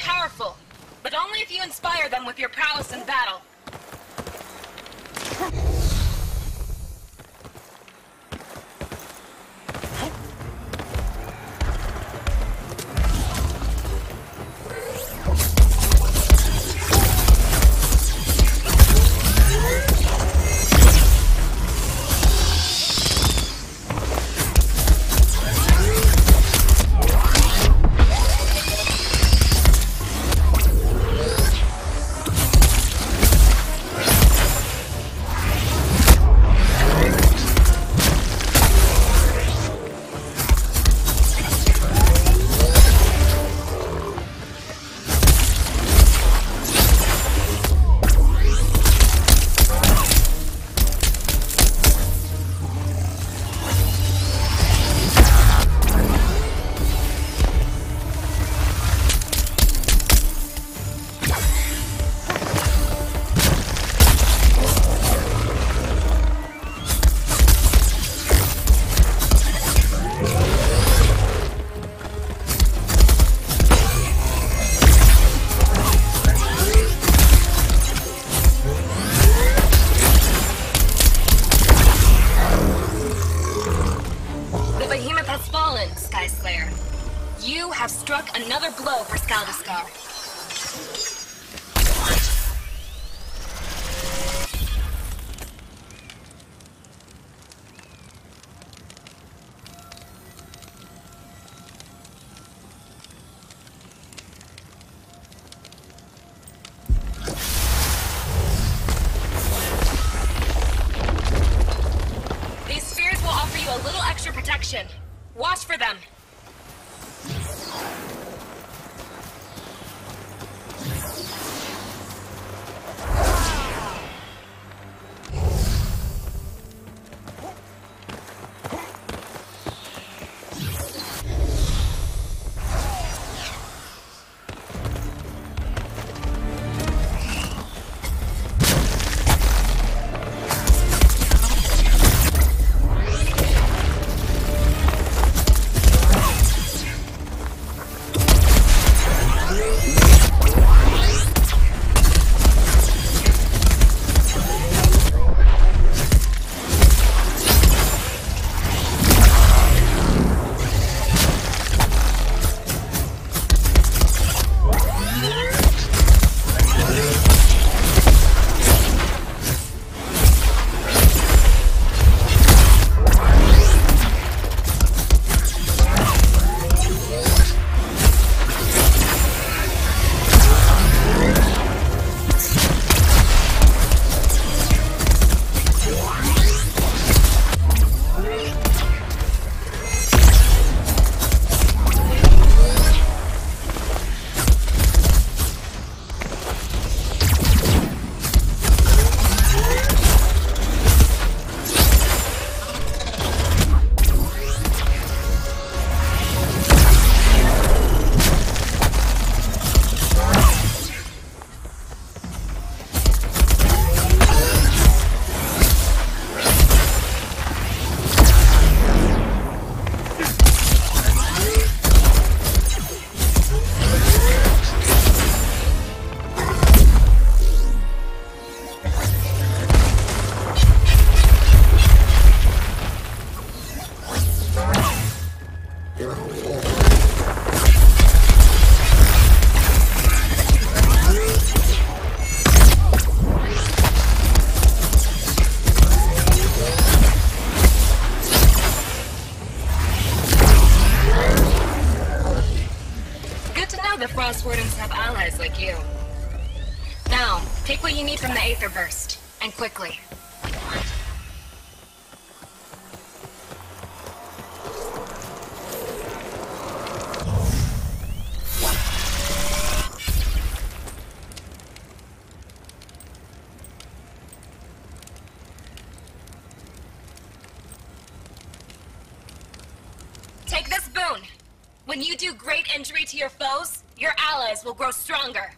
powerful, but only if you inspire them with your prowess in battle. Injury to your foes, your allies will grow stronger.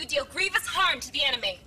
You deal grievous harm to the enemy.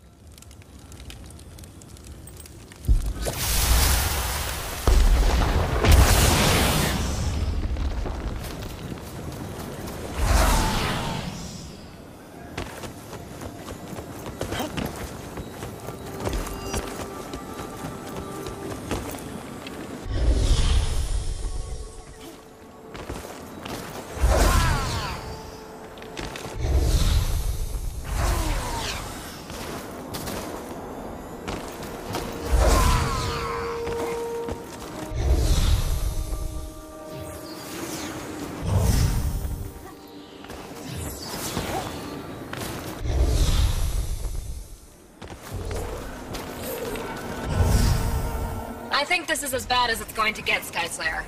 I think this is as bad as it's going to get, Skyslayer.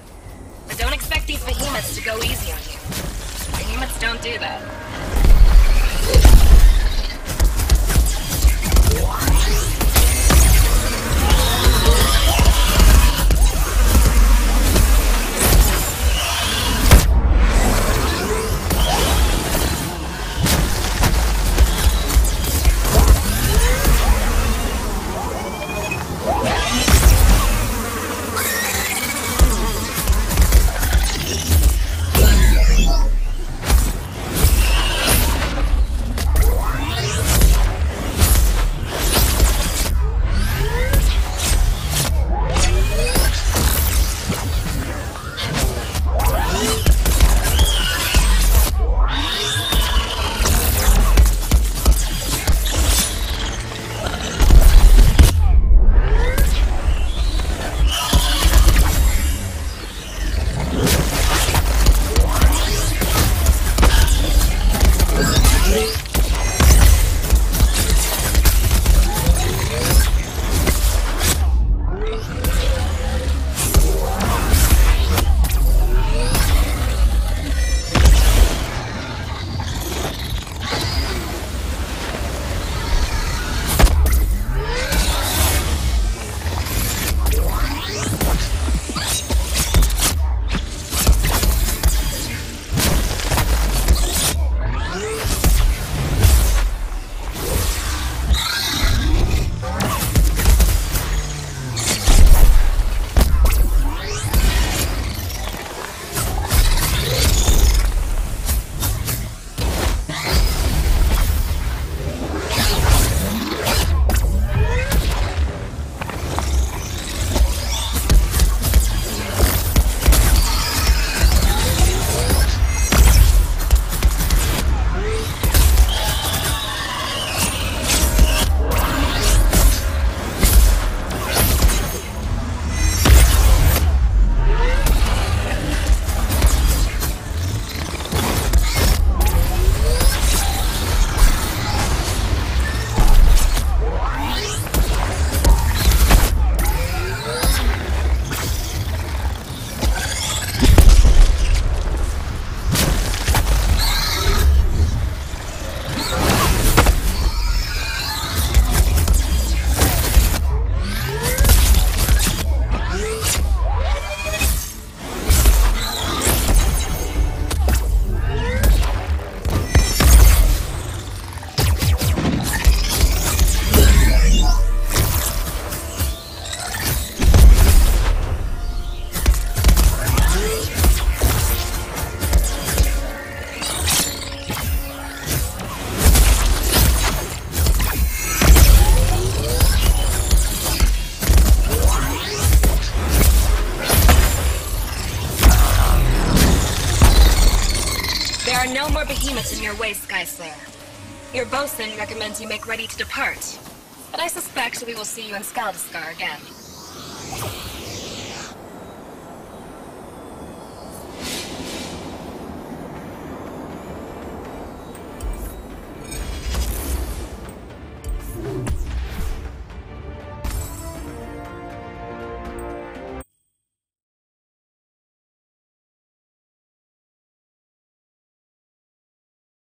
But don't expect these behemoths to go easy on you. Behemoths don't do that. Are no more behemoths in your way, Skyslayer. Your bosun recommends you make ready to depart. But I suspect we will see you in Skaldskar again.